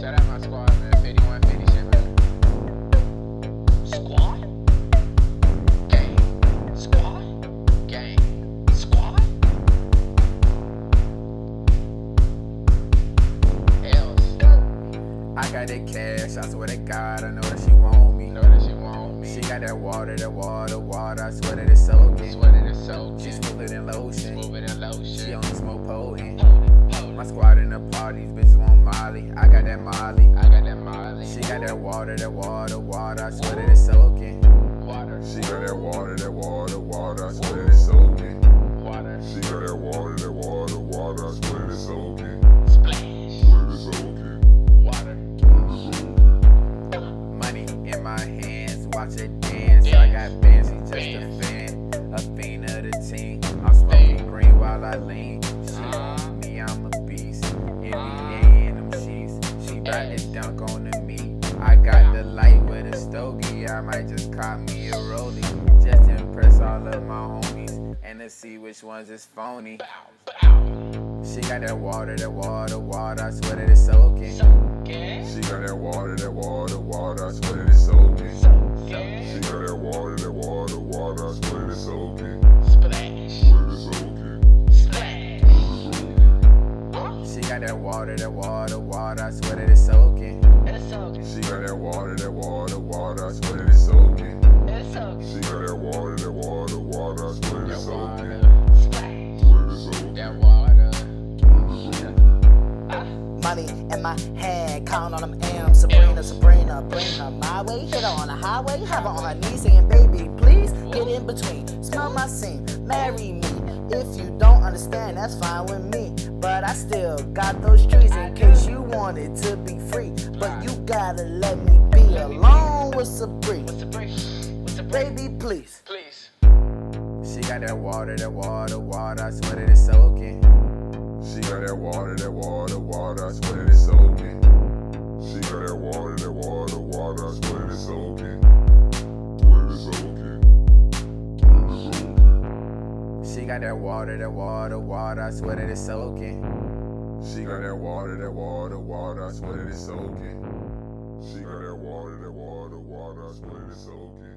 shout out my squad, man. 5150 shit, man. Squad? Gang. Squad? Gang. Squad? Hells. I got that cash, I swear to God, I know that she want me. Know that she want me. She got that water, that water, water, I swear that it's soaking. Swear that it's soaking. She's smoother than lotion. Smoother than lotion. She the smoke potent. potent squad in the parties, bitches want Molly. I got that Molly. I got that Molly. She got that water, that water, water, I swear that it's soaking. water. She got that water, that water, water, I swear that it's soaking. Water. She got that water, that water, water, I swear that it's soaking. Splash. Swear that it's soaking. Water. Money in my hands, watch her dance. I got bands, she just a fan, a fiend of the team. I'm smoking green while I lean. She uh-huh. On the me. I got the light with a stogie. I might just cop me a rollie, just to impress all of my homies and to see which ones is phony. She got that water, that water, water. I swear that it's soaking. Soaking. She got that water, that water, water, I swear that it's soaking. That water, that water, water. I swear that it's soaking. It's soaking. She got that water, that water, water, I swear that it's soaking. It's soaking. She got that water, that water, water, I swear that That it's soaking. water. Swear it's soaking. That water. Ah. Money in my hand, count on them M's. Sabrina, Sabrina, bring her my way. Hit her on the highway, have her on her knees, saying, Baby, please get in between. Smell my scene, marry me. If you don't understand, that's fine with me. But I still got those trees in case you wanted to be free. But you gotta let me be alone with Sabrina. What's the break? What's the? Baby, please. Please. She got that water, that water, water. I swear that it's soaking. She got that water, that water, water, I swear that it's soaking. She got that water, that that water, that water, water. I swear that it's soaking. She got that water, that water, water, I swear that it's soaking. She got that water, that water, water, I swear that it's soaking.